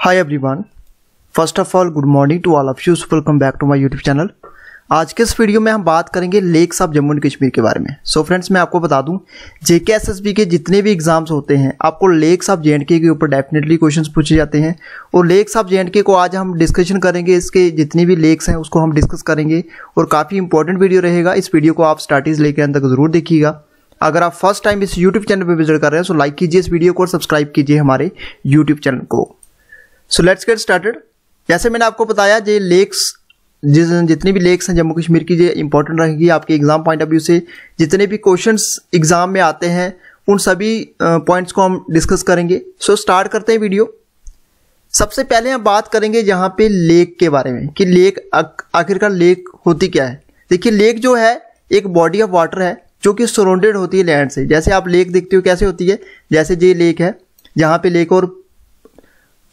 Hi everyone first of all good morning to all of you welcome back to my YouTube channel आज के इस video में हम बात करेंगे lakes of Jammu and Kashmir के बारे में। सो so फ्रेंड्स मैं आपको बता दूँ जेके एसएसबी के जितने भी एग्ज़ाम्स होते हैं, आपको लेक्स ऑफ़ जे के ऊपर डेफिनेटली क्वेश्चंस पूछे जाते हैं। और लेक्स ऑफ़ जे को आज हम डिस्कशन करेंगे, इसके जितनी भी लेक्स हैं, उसको हम डिस्कस करेंगे। और काफ़ी इंपॉर्टेंट वीडियो रहेगा। इस वीडियो को आप स्टार्टिंग लेकर तक ज़रूर देखिएगा। अगर आप फ़र्स्ट टाइम इस यूट्यूब चैनल पर विज़िट कर रहे हैं तो लाइक कीजिए इस वीडियो को और सब्सक्राइब कीजिए हमारे यूट्यूब चैनल को। सो लेट्स गेट स्टार्टेड जैसे मैंने आपको बताया जे लेक्स जिस जितनी भी लेक्स हैं जम्मू कश्मीर की जो इंपॉर्टेंट रहेगी आपके एग्ज़ाम पॉइंट ऑफ़ व्यू से। जितने भी क्वेश्चंस एग्ज़ाम में आते हैं उन सभी पॉइंट्स को हम डिस्कस करेंगे। सो so, स्टार्ट करते हैं वीडियो सबसे पहले हम बात करेंगे जहाँ पे लेक के बारे में कि लेक आखिरकार लेक होती क्या है? देखिए लेक जो है एक बॉडी ऑफ़ वाटर है जो कि सराउंडेड होती है लैंड से। जैसे आप लेक देखते हो कैसे होती है? जैसे ये लेक है जहाँ पे लेक और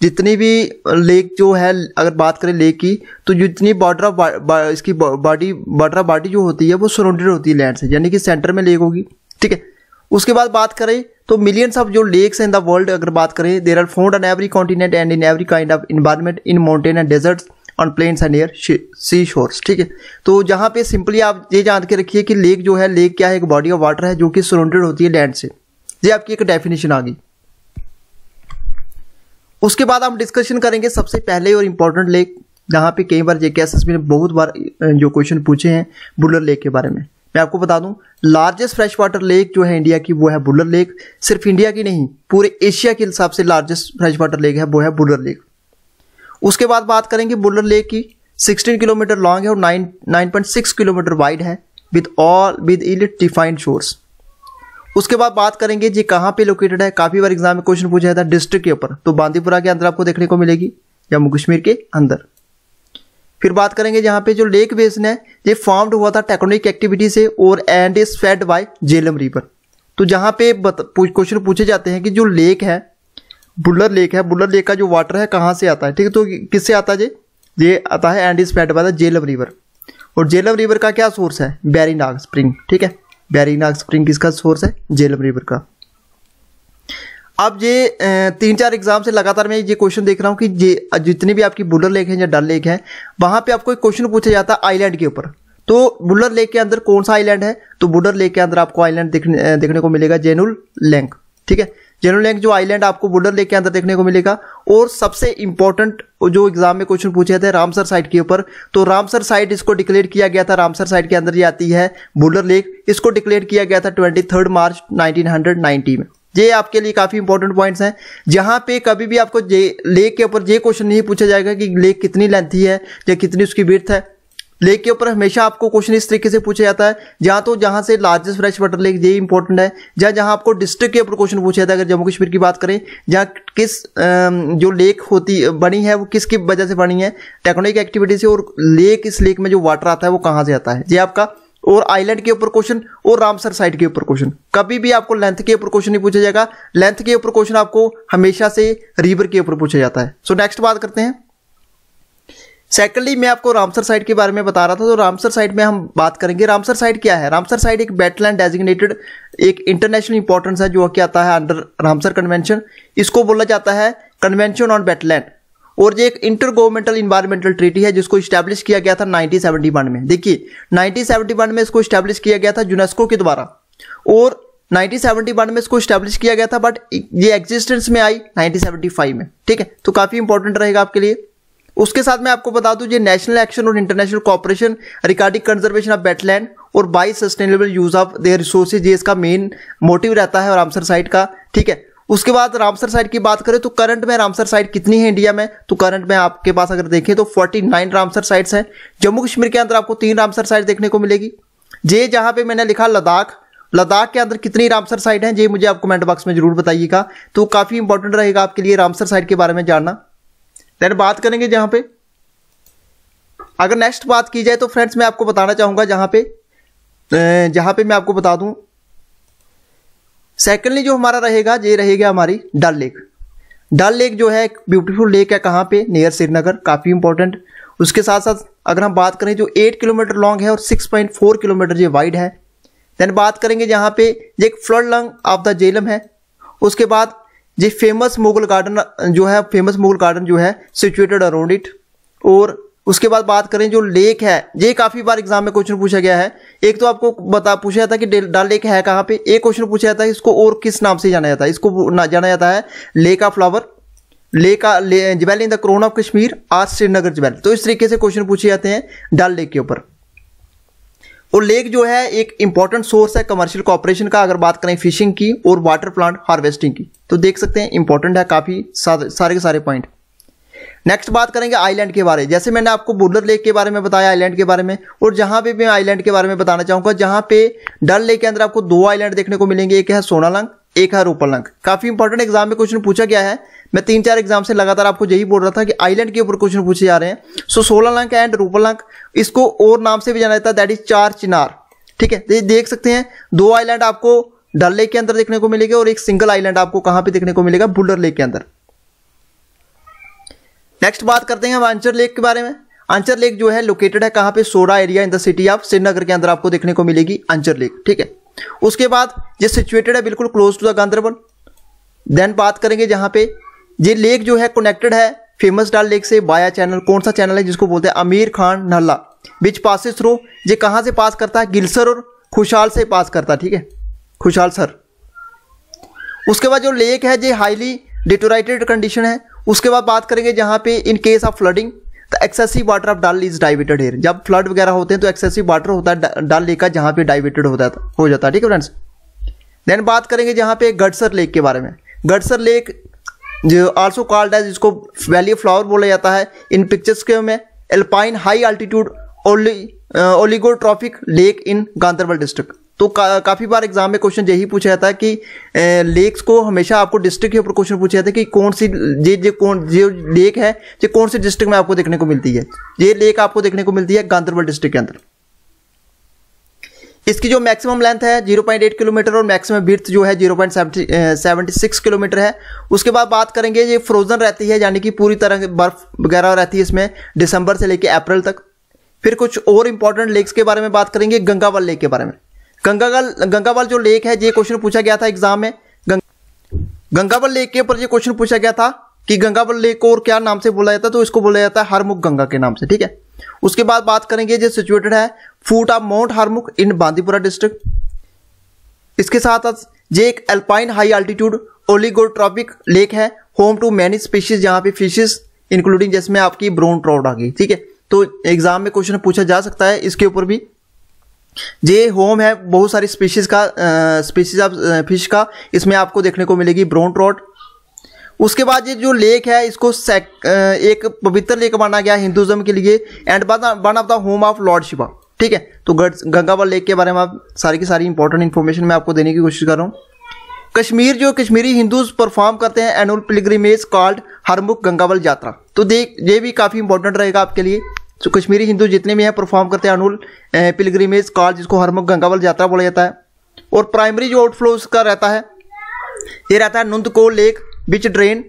जितनी भी लेक जो है, अगर बात करें लेक की तो जितनी बॉर्डर ऑफ़ इसकी बॉडी बॉर्डर ऑफ़ बॉडी जो होती है, वो सराउंडेड होती है लैंड से, यानी कि सेंटर में लेक होगी, ठीक है? उसके बाद बात करें तो मिलियंस ऑफ़ जो लेक्स इन द वर्ल्ड अगर बात करें there are found on every continent and in every kind of environment in mountain and desert on plains and air sea shores ठीक है? तो जहाँ पे सिंपली आप ये जान के रखिए कि लेक जो है लेक क्या है? एक बॉडी ऑफ़ वाटर है, जो कि सराउंडेड होती है लैंड से। ये आपकी एक डेफिनेशन आ गई। उसके बाद हम डिस्कशन करेंगे सबसे पहले और इम्पोर्टेंट लेक जहाँ पे कई बार जेके एस ने बहुत बार जो क्वेश्चन पूछे हैं बुलर लेक के बारे में। मैं आपको बता दूँ लार्जेस्ट फ्रेश वाटर लेक जो है इंडिया की, वो है बुलर लेक सिर्फ़ इंडिया की नहीं, पूरे एशिया के हिसाब से लार्जेस्ट फ्रेश वाटर लेक है, वो है बुलर लेक उसके बाद बात करेंगे बुलर लेक की। 16 किलोमीटर लॉन्ग है और 9 9.6 किलोमीटर वाइड है with all with ill defined shores उसके बाद बात करेंगे जी कहाँ पे लोकेटेड है। काफ़ी बार एग्ज़ाम में क्वेश्चन पूछा जाता है डिस्ट्रिक्ट के ऊपर। तो बांदीपुरा के अंदर आपको देखने को मिलेगी जम्मू कश्मीर के अंदर। फिर बात करेंगे जहाँ पे जो लेक बेसन है, ये फॉर्म्ड हुआ था टेक्नोनिक एक्टिविटी से और and is fed by Jhelum river तो जहाँ पे क्वेश्चन पूछे जाते हैं कि जो लेक है बुलर लेक है। बुलर लेक का जो वाटर है, कहाँ से आता है? ठीक है तो किससे आता है ये आता है and is fed by the Jhelum river और जेलम रिवर का क्या सोर्स है? बैरीनाग स्प्रिंग ठीक है? बैरीनाग स्प्रिंग किसका सोर्स है? जेलम रिवर का। अब ये तीन चार एग्ज़ाम से लगातार मैं ये क्वेश्चन देख रहा हूँ कि ये जितनी भी आपकी बुलर लेक है या डल लेक है, वहाँ पे आपको एक क्वेश्चन पूछा जाता है आइलैंड के ऊपर। तो बुलर लेक के अंदर कौन सा आइलैंड है? तो बुलर लेक के अंदर आपको आइलैंड देखने देखने को मिलेगा जेनुल लैंक ठीक है? जेनुल लैंक जो आइलैंड आपको बुलर लेक अंदर देखने को मिलेगा, और सबसे इंपॉर्टेंट जो एग्ज़ाम में क्वेश्चन पूछे थे रामसर साइट के ऊपर तो रामसर साइट इसको डिक्लेयर किया गया था रामसर साइट के अंदर ये आती है बुलर लेक इसको डिक्लेयर किया गया था ट्वेंटी थर्ड मार्च नाइनटीन में। ये आपके लिए काफ़ी इंपॉर्टेंट पॉइंट्स हैं। जहाँ पे कभी भी आपको लेक के ऊपर ये क्वेश्चन नहीं पूछा जाएगा कि लेक कितनी लेंथी है या कितनी उसकी विर्थ है। लेक के ऊपर हमेशा आपको क्वेश्चन इस तरीके से पूछा जाता है जहाँ तो जहाँ से लार्जेस्ट फ्रेश वाटर लेक ये इंपॉर्टेंट है जहाँ जहाँ आपको डिस्ट्रिक्ट के ऊपर क्वेश्चन पूछा जाता है, अगर जम्मू कश्मीर की बात करें जहाँ किस जो लेक होती, बनी है, वो किसकी वजह से बनी है टेक्नोनिक एक्टिविटी से और लेक इस लेक में जो वाटर आता है, वो कहाँ से आता है? ये आपका, और आइलैंड के ऊपर क्वेश्चन और रामसर साइड के ऊपर क्वेश्चन कभी भी आपको लेंथ के ऊपर क्वेश्चन नहीं पूछा जाएगा लेंथ के ऊपर क्वेश्चन आपको हमेशा से रिवर के ऊपर पूछा जाता है। सो नेक्स्ट बात करते हैं। सेकेंडली मैं आपको रामसर साइट के बारे में बता रहा था तो रामसर साइट में हम बात करेंगे। रामसर साइट क्या है? रामसर साइट एक बेटलैंड डेजिग्नेटेड एक इंटरनेशनल इंपॉर्टेंस है, जो कि आता है अंडर रामसर कन्वेंशन इसको बोला जाता है कन्वेंशन ऑन बेटलैंड और ये एक इंटर गवर्नमेंटल इन्वायरमेंटल ट्रीटी है, जिसको स्टैब्लिश किया गया था 1971 में। देखिए 1971 में इसको स्टैब्लिश किया गया था यूनेस्को के द्वारा। और 1971 में इसको स्टैब्लिश किया गया था बट ये एग्जिस्टेंस में आई 1975 में। ठीक है? तो काफ़ी इंपॉर्टेंट रहेगा आपके लिए। उसके साथ मैं आपको बता दूँ, ये नेशनल एक्शन और international cooperation regarding conservation of wetland और by sustainable use of their resources ये इसका मेन मोटिव रहता है रामसर साइट का, ठीक है? उसके बाद रामसर साइट की बात करें तो करंट में रामसर साइट कितनी है इंडिया में? तो करंट में आपके पास अगर देखें तो 49 रामसर साइट्स हैं। जम्मू कश्मीर के अंदर आपको तीन रामसर साइट देखने को मिलेगी। जे जहाँ पे मैंने लिखा लद्दाख लद्दाख के अंदर कितनी रामसर साइट है ये मुझे आप कमेंट बॉक्स में ज़रूर बताइएगा। तो काफ़ी इंपॉर्टेंट रहेगा आपके लिए रामसर साइट के बारे में जानना। देन बात करेंगे जहाँ पे। अगर नेक्स्ट बात की जाए तो फ्रेंड्स मैं आपको बताना चाहूँगा जहाँ पे। जहाँ पे मैं आपको बता दूँ। सेकेंडली जो हमारा रहेगा, ये रहेगा हमारी डल लेक डल लेक जो है, एक ब्यूटीफुल लेक है कहाँ पे? नियर श्रीनगर काफ़ी इंपॉर्टेंट उसके साथ साथ अगर हम बात करें, जो 8 किलोमीटर लॉन्ग है और 6.4 किलोमीटर ये वाइड है। देन बात करेंगे जहाँ पे, ये एक flood lung of the Jhelum है। उसके बाद जी फ़ेमस मुगल गार्डन जो है फ़ेमस मुगल गार्डन जो है सिचुएटेड अराउंड इट और उसके बाद बात करें जो लेक है, ये काफ़ी बार एग्ज़ाम में क्वेश्चन पूछा गया है। एक तो आपको बता, पूछा जाता है कि डल लेक है कहाँ पे? एक क्वेश्चन पूछा जाता है इसको और किस नाम से जाना जाता है? इसको जाना जाता है lake of flower lake jewel in the crown of Kashmir आज श्रीनगर ज्वेल तो इस तरीके से क्वेश्चन पूछे जाते हैं डल लेक के ऊपर। और लेक जो है, एक इंपॉर्टेंट सोर्स है कमर्शियल कॉपरेशन का, अगर बात करें फिशिंग की और वाटर प्लांट हार्वेस्टिंग की। तो देख सकते हैं इंपॉर्टेंट है काफ़ी सारे के सारे पॉइंट नेक्स्ट बात करेंगे आइलैंड के बारे। जैसे मैंने आपको बुलर लेक के बारे में बताया आइलैंड के बारे में, और जहाँ पे मैं आइलैंड के बारे में बताना चाहूँगा, जहाँ पे डल लेक के अंदर आपको दो आइलैंड देखने को मिलेंगे। एक है सोनालंग एक है रूपलंग काफ़ी इंपॉर्टेंट एग्ज़ाम में क्वेश्चन पूछा गया है। मैं तीन चार एग्ज़ाम से लगातार आपको यही बोल रहा था कि आइलैंड के ऊपर क्वेश्चन पूछे जा रहे हैं। सो सोलह एंड रूपलंग इसको और नाम से भी जाना जाता है दैट इज़ चार चिनार। ठीक है? देख सकते हैं, दो आइलैंड आपको डल लेक के अंदर देखने को मिलेगा और एक सिंगल आइलैंड आपको कहाँ पे देखने को मिलेगा, बुल्डर लेक के अंदर। नेक्स्ट बात करते हैं हम आंचर लेक के बारे में। आंचर लेक जो है लोकेटेड है कहाँ पे? Soura area in the city of Srinagar के अंदर आपको देखने को मिलेगी आंचर लेक। ठीक है? उसके बाद ये सिचुएटेड है, बिल्कुल close to the Ganderbal then बात करेंगे जहाँ पे ये लेक जो है कनेक्टेड है फ़ेमस डाल लेक से बाया चैनल कौन सा चैनल है जिसको बोलते हैं? अमीर खान नल्ला बिच पासिस थ्रू ये कहाँ से पास करता है? गिलसर और खुशहाल से पास करता है, ठीक है? खुशहाल सर उसके बाद जो लेक है, ये हाईली डिटोराइटेड कंडीशन है। उसके बाद बात करेंगे जहाँ पे in case of flooding the excessive water of Dal is डाइवेटेड here जब फ्लड वगैरह होते हैं तो एक्सेसिव वाटर होता है डल लेक का जहाँ पे डाइवेटेड होता है जाता है। ठीक है फ्रेंड्स देन बात करेंगे जहाँ पे गडसर लेक के बारे में। गडसर लेक जो आल्सो कॉल्ड है जिसको वैली ऑफ़ फ्लावर बोला जाता है, इन पिक्चर्स के में alpine high altitude oligotrophic lake in Ganderbal district तो का, काफ़ी बार एग्ज़ाम में क्वेश्चन यही पूछा जाता है कि लेक्स को हमेशा आपको डिस्ट्रिक्ट के ऊपर क्वेश्चन पूछा जाता है कि कौन सी ये जो कौन जो लेक है ये कौन सी डिस्ट्रिक्ट में आपको देखने को मिलती है? ये लेक आपको देखने को मिलती है गांधरबल डिस्ट्रिक्ट के अंदर। इसकी जो मैक्सिमम लेंथ है 0.8 किलोमीटर और मैक्सिमम बिर्थ जो है 0.76 किलोमीटर है। उसके बाद बात करेंगे ये फ्रोजन रहती है यानी कि पूरी तरह बर्फ़ वगैरह रहती है इसमें दिसंबर से लेकर अप्रैल तक। फिर कुछ और इंपॉर्टेंट लेक्स के बारे में बात करेंगे गंगावल लेक के बारे में। गंगावल गंगावल जो लेक है, ये क्वेश्चन पूछा गया था एग्ज़ाम में। गंगावल लेक के ऊपर ये क्वेश्चन पूछा गया था कि गंगावल लेक को और क्या नाम से बोला जाता है तो इसको बोला जाता है हरमुख गंगा के नाम से, ठीक है? उसके बाद बात करेंगे जो सिचुएटेड है foot of mount Harmukh in Bandipora district इसके साथ ये एक alpine high altitude oligotrophic lake है होम टू मैनी स्पीशीज जहाँ पे फिशेस इंक्लूडिंग जिसमें आपकी ब्रोन ट्राउट आ गई, ठीक है? तो एग्ज़ाम में क्वेश्चन पूछा जा सकता है, इसके ऊपर भी। ये होम है बहुत सारी स्पीशीज का स्पीशीज ऑफ़ फ़िश का। इसमें आपको देखने को मिलेगी ब्राउन ट्रॉट उसके बाद ये जो लेक है, इसको एक पवित्र लेक माना गया हिंदुज्म के लिए and one of the home of lord Shiva ठीक है? तो गंगावल लेक के बारे में आप सारी की सारी इंपॉर्टेंट इन्फॉर्मेशन मैं आपको देने की कोशिश कर रहा हूँ। कश्मीर, जो कश्मीरी हिंदूज परफॉर्म करते हैं annual pilgrimage called Harmukh Gangabal Yatra. तो देख, ये भी काफ़ी इंपॉर्टेंट रहेगा आपके लिए। तो कश्मीरी हिंदू जितने भी हैं परफॉर्म करते हैं अनुल पिलग्रीमेज कॉल जिसको हरमुख गंगावल यात्रा बोला जाता है। और प्राइमरी जो आउटफ्लो उसका रहता है, ये रहता है Nundkol lake which drain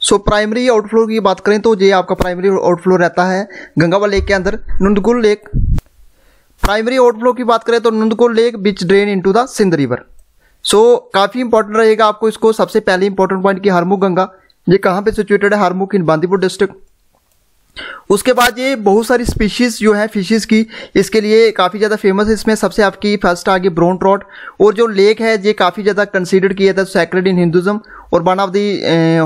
so primary outflow की बात करें तो ये आपका प्राइमरी आउटफ्लो रहता है गंगावल लेक के अंदर, नुंदकुल लेक प्राइमरी आउटफ्लो की बात करें तो Nundkol lake which drain into the Sindh river so काफ़ी इंपॉर्टेंट रहेगा आपको इसको, सबसे पहले इंपॉर्टेंट पॉइंट की हरमुख गंगा, ये कहाँ पे सिचुएटेड है? हरमुख इन बांदीपुर डिस्ट्रिक्ट उसके बाद ये बहुत सारी स्पीशीज जो है फिशेज की, इसके लिए काफ़ी ज़्यादा फ़ेमस है। इसमें सबसे आपकी फ़र्स्ट आ गई ब्रोन ट्रॉट और जो लेक है, ये काफ़ी ज़्यादा कंसीडर किया था सैक्रेड इन हिंदुज़म और one of the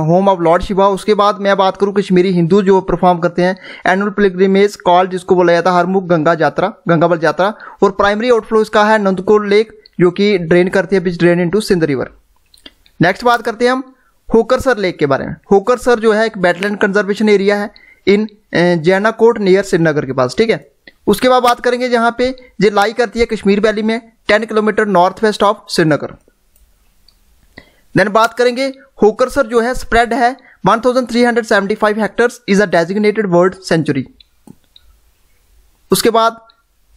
home of lord Shiva उसके बाद मैं बात करूँ कश्मीरी हिंदू जो परफॉर्म करते हैं। एनुअल पिलग्रिमेज कॉल जिसको बोला जाता है हरमुख गंगा यात्रा, गंगाबल यात्रा और प्राइमरी आउटफ्लो इसका है नंदकोल लेक जो कि ड्रेन करती है which drain in Sindh river next बात करते हैं हम होकरसर लेक के बारे में। होकरसर जो है एक बैटलैंड कंजर्वेशन एरिया है। इन जैना कोट नियर श्रीनगर के पास, ठीक है? उसके बाद बात करेंगे जहाँ पे ये लाई करती है कश्मीर वैली में ten kilometre north west of Srinagar then बात करेंगे, होकरसर जो है स्प्रेड है 1375 hectares is a designated world sanctuary उसके बाद,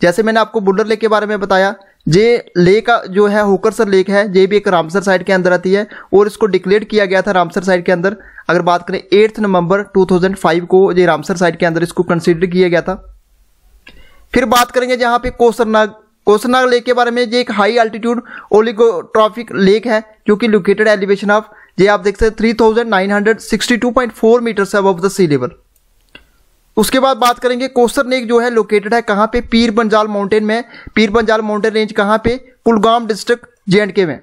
जैसे मैंने आपको बुल्डर लेक के बारे में बताया ये लेक जो है, होकरसर लेक है, ये भी एक रामसर साइड के अंदर आती है और इसको डिक्लेयर किया गया था रामसर साइड के अंदर। अगर बात करें एट्थ नवंबर 2005 को, ये रामसर साइड के अंदर इसको कंसिडर किया गया था। फिर बात करेंगे जहाँ पे कोसरनाग कोसरनाग लेक के बारे में, ये एक हाई अल्टीट्यूड ओलिगोट्रॉफिक लेक है, जो कि लोकेटेड एलिवेशन ऑफ़ ये आप देख सकते three thousand nine hundred sixty two point four metre से अब द सी लेवल उसके बाद बात करेंगे कोस्टर नेक जो है लोकेटेड है कहाँ पे? पीर बंजाल माउंटेन में। पीर बंजाल माउंटेन रेंज कहाँ पे? कुलगाम डिस्ट्रिक्ट जे एंड के में।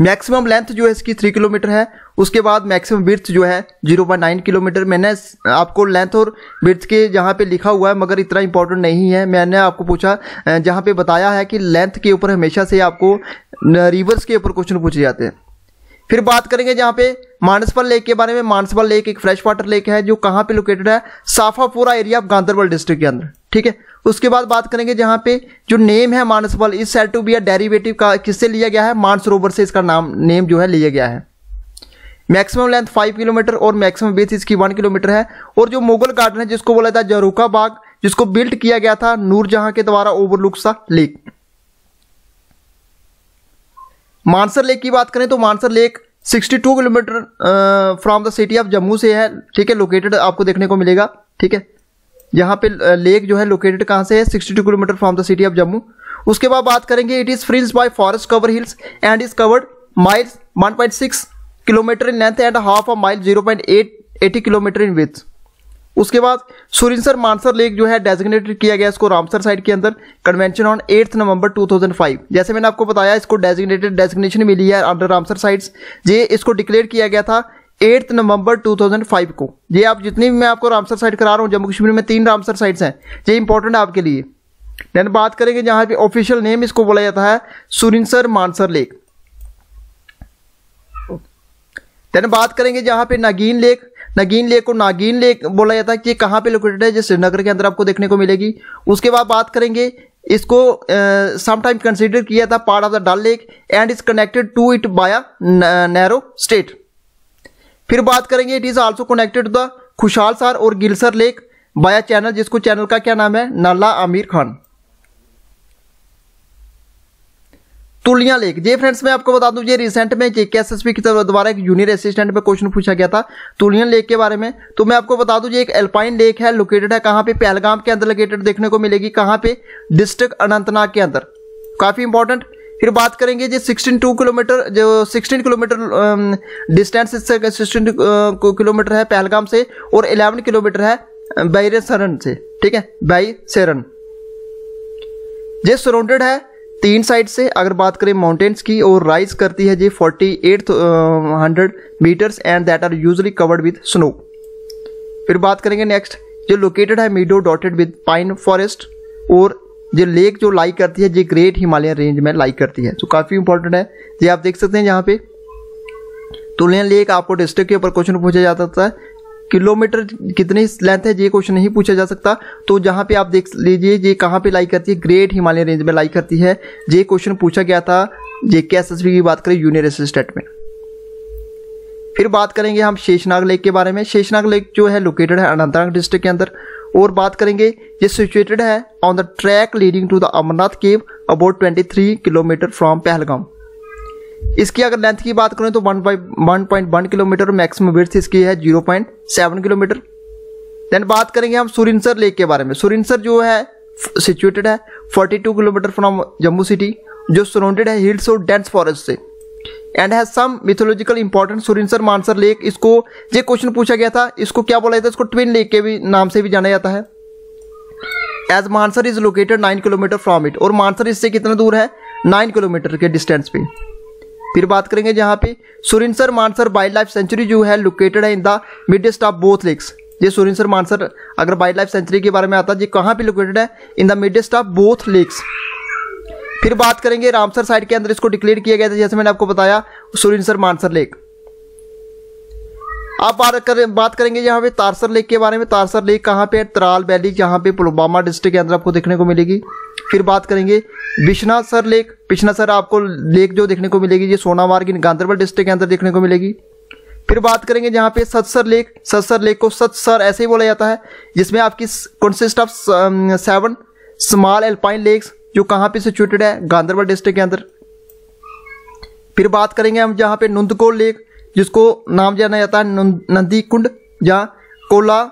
मैक्सिमम लेंथ जो है इसकी थ्री किलोमीटर है। उसके बाद मैक्सिमम बिर्थ जो है ज़ीरो पॉइंट नाइन किलोमीटर मैंने आपको लेंथ और बिर्थ के जहाँ पे लिखा हुआ है, मगर इतना इंपॉर्टेंट नहीं है। मैंने आपको पूछा जहाँ पे बताया है कि लेंथ के ऊपर हमेशा से आपको रिवर्स के ऊपर क्वेश्चन पूछे जाते हैं। फिर बात करेंगे जहाँ पे मानसपल लेक के बारे में। मानसपल लेक एक फ्रेश वाटर लेक है, जो कहाँ पे लोकेटेड है? Safapora area of Ganderbal district के अंदर, ठीक है? उसके बाद बात करेंगे जहाँ पे जो नेम है Manasbal is said to be a derivative का किससे लिया गया है? मानसरोवर से इसका नाम नेम जो है लिया गया है। मैक्सिमम लेंथ फाइव किलोमीटर और मैक्सिमम बेस इसकी वन किलोमीटर है। और जो मुगल गार्डन है, जिसको बोला था जरूका बाग जिसको बिल्ड किया गया था नूरजहां के द्वारा ओवरलुक सा लेक मानसर लेक की बात करें तो Mansar lake 62 kilometre from the city of Jammu से है। ठीक है लोकेटेड आपको देखने को मिलेगा। ठीक है? यहाँ पे लेक जो है लोकेटेड कहाँ से है? 62 kilometre from the city of Jammu उसके बाद बात करेंगे it is fringe by forest cover hills and is covered miles 1.6 kilometre in length and half a mile 0.8 80 kilometre in with उसके बाद सुरिंसर मानसर लेक जो है डेजिग्नेटेड किया गया इसको रामसर साइड के अंदर कन्वेंशन ऑन एट्थ नवंबर 2005 जैसे मैंने आपको बताया, इसको डेजिग्नेटेड डेजिग्नेशन मिली है अंडर रामसर साइड्स ये इसको डिक्लेयर किया गया था एट्थ नवंबर 2005 को। ये आप जितनी भी मैं आपको रामसर साइड करा रहा हूँ, जम्मू कश्मीर में तीन रामसर साइड्स हैं। ये इंपॉर्टेंट है आपके लिए। देन बात करेंगे जहाँ पे ऑफिशियल नेम इसको बोला जाता है, सुरिंसर मानसर लेक। देन बात करेंगे जहाँ पे नागीन लेक नगीन लेक को नागीन लेक बोला जाता है कि कहाँ पे लोकेटेड है? जो श्रीनगर के अंदर आपको देखने को मिलेगी। उसके बाद बात करेंगे, इसको समटाइम कंसिडर किया था part of the Dal lake and is connected to it via narrow strait फिर बात करेंगे it is also connected to the Khushal Sar और गिलसर लेक बाया चैनल जिसको चैनल का क्या नाम है? नाला आमिर खान। तुलिया लेक। जे फ्रेंड्स, मैं आपको बता दूँ, ये रिसेंट में जे के एस एस पी की तरफ़ द्वारा एक जूनियर असिस्टेंट में क्वेश्चन पूछा गया था, तुलिया लेक के बारे में। तो मैं आपको बता दूँ, ये एक एल्पाइन लेक है लोकेटेड है कहाँ पे? पहलगाम के अंदर लोकेटेड देखने को मिलेगी। कहाँ पे? डिस्ट्रिक्ट अनंतनाग के अंदर। काफ़ी इंपॉर्टेंट फिर बात करेंगे जी सिक्सटीन टू किलोमीटर, जो सिक्सटीन किलोमीटर डिस्टेंस इससे सिक्सटीन किलोमीटर है पहलगाम से, और इलेवन किलोमीटर है बैर सरन से। ठीक है? बाई सेरन। ये सराउंडेड है तीन साइड से अगर बात करें माउंटेन्स की, और राइज करती है जी forty eight hundred metres and that are usually covered with snow फिर बात करेंगे नेक्स्ट जो लोकेटेड है meadow dotted with pine forest और ये लेक जो लाई करती है ये ग्रेट हिमालयन रेंज में लाई करती है। तो काफ़ी इंपॉर्टेंट है। ये आप देख सकते हैं यहाँ पे। तुलियन लेक आपको डिस्ट्रिक्ट के ऊपर क्वेश्चन पूछा जाता है किलोमीटर कितनी लेंथ है, ये क्वेश्चन नहीं पूछा जा सकता। तो जहाँ पे आप देख लीजिए, ये कहाँ पे लाई करती है? ग्रेट हिमालय रेंज में लाई करती है। ये क्वेश्चन पूछा गया था जे के एस की बात करें? यूनियर स्टेट में। फिर बात करेंगे हम शेषनाग लेक के बारे में। शेषनाग लेक जो है लोकेटेड है अनंतनाग डिस्ट्रिक्ट के अंदर। और बात करेंगे, ये सिचुएटेड है on the track leading to the Amarnath cave about 23 kilometre from Pahalgam इसकी अगर लेंथ की बात करें तो one one point one kilometre maximum width इसकी है zero point seven kilometre. Then बात करेंगे हम सुरिंसर लेक के बारे में। सुरिंसर जो है सिचुएटेड है 42 किलोमीटर फ्रॉम जम्मू सिटी जो सराउंडेड है हिल्स और डेंस फॉरेस्ट से। And has some mythological importance Surinsar Mansar lake इसको ये क्वेश्चन पूछा गया था, इसको क्या बोला जाता है? इसको ट्विन लेक के भी नाम से भी जाना जाता है। As Mansar is located nine kilometre from it और मानसर इससे कितना दूर है? नाइन किलोमीटर के डिस्टेंस पे। फिर बात करेंगे जहाँ पे Surinsar Mansar wildlife sanctuary जो है लोकेटेड है in the midst of both lakes ये सुरिंसर मानसर, अगर वाइल्ड लाइफ सेंचुरी के बारे में आता है, ये कहाँ पे लोकेटेड है? In the midst of both lakes फिर बात करेंगे रामसर साइड के अंदर, इसको डिक्लेयर किया गया था, जैसे मैंने आपको बताया सुरिंसर मानसर लेक आप बात करें, बात करेंगे यहाँ पे तारसर लेक के बारे में। तारसर लेक कहाँ पे है? त्राल वैली जहाँ पे पुलवामा डिस्ट्रिक्ट के अंदर आपको देखने को मिलेगी। फिर बात करेंगे Vishansar lake. Vishansar आपको लेक जो देखने को मिलेगी, ये सोनावार की गांधरबल डिस्ट्रिक्ट के अंदर देखने को मिलेगी। फिर बात करेंगे जहाँ पे सतसर लेक। सतसर लेक को सतसर ऐसे ही बोला जाता है, जिसमें आपकी consist of seven small alpine lakes जो कहाँ पे सिचुएटेड है? गांधरबल डिस्ट्रिक्ट के अंदर। फिर बात करेंगे हम जहाँ पे नुंदकोल लेक। जिसको नाम जाना जाता है नंदी कुंड या कोला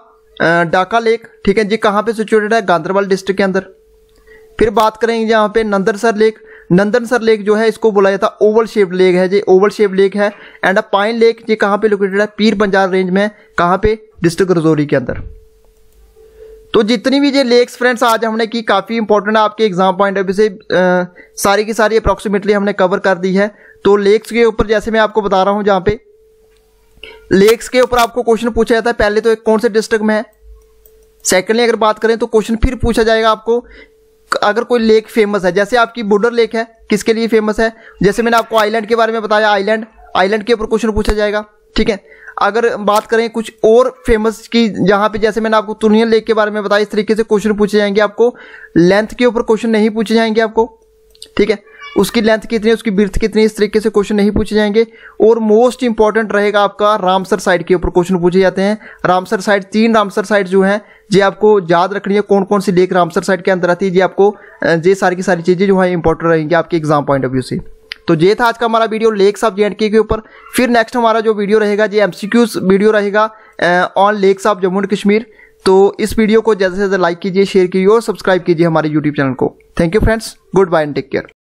डाका लेक। ठीक है जी, कहाँ पे सिचुएटेड है? गांधरबल डिस्ट्रिक्ट के अंदर। फिर बात करेंगे यहाँ पे नंदनसर लेक। नंदनसर लेक जो है, इसको बोला जाता है ओवल शेप लेक है जी। ओवल शेप लेक है। एंड अ पाइन लेक ये कहाँ पे लोकेटेड है? पीर पंजाब रेंज में कहाँ पे? डिस्ट्रिक्ट रजौरी के अंदर। तो जितनी भी ये लेक्स फ्रेंड्स आज हमने की काफ़ी इंपॉर्टेंट है। आपके एग्ज़ाम पॉइंट ऑफ़ व्यू से सारी की सारी अप्रॉक्सीमेटली हमने कवर कर दी है। तो लेक्स के ऊपर जैसे मैं आपको बता रहा हूँ, जहाँ पे लेक्स के ऊपर आपको क्वेश्चन पूछा जाता है, पहले तो एक कौन से डिस्ट्रिक्ट में है? सेकेंडली अगर बात करें तो क्वेश्चन फिर पूछा जाएगा आपको अगर कोई लेक फ़ेमस है, जैसे आपकी बॉर्डर लेक है, किसके लिए फ़ेमस है? जैसे मैंने आपको आइलैंड के बारे में बताया आइलैंड आइलैंड के ऊपर क्वेश्चन पूछा जाएगा, ठीक है? अगर बात करें कुछ और फ़ेमस की, जहाँ पे जैसे मैंने आपको तुनियन लेक के बारे में बताया, इस तरीके से क्वेश्चन पूछे जाएँगे आपको लेंथ के ऊपर क्वेश्चन नहीं पूछे जाएँगे आपको, ठीक है? उसकी लेंथ कितनी है, उसकी बिर्थ कितनी है, इस तरीके से क्वेश्चन नहीं पूछे जाएँगे। और मोस्ट इंपॉर्टेंट रहेगा आपका रामसर साइड के ऊपर क्वेश्चन पूछे जाते हैं। रामसर साइड तीन रामसर साइड जो है, ये आपको याद रखनी है कौन कौन सी लेक रामसर साइड के अंदर आती है, ये आपको ये सारी की सारी चीज़ें जो है इंपॉर्टेंट रहेंगी आपके एग्ज़ाम पॉइंट ऑफ़ व्यू से। तो ये था आज का हमारा वीडियो लेक्स ऑफ़ जे के ऊपर। फिर नेक्स्ट हमारा जो वीडियो रहेगा, ये एमसीक्यूज वीडियो रहेगा on lakes of Jammu and Kashmir. तो इस वीडियो को ज़्यादा से ज़्यादा लाइक कीजिए शेयर कीजिए और सब्सक्राइब कीजिए हमारे यूट्यूब चैनल को। Thank you friends goodbye and take care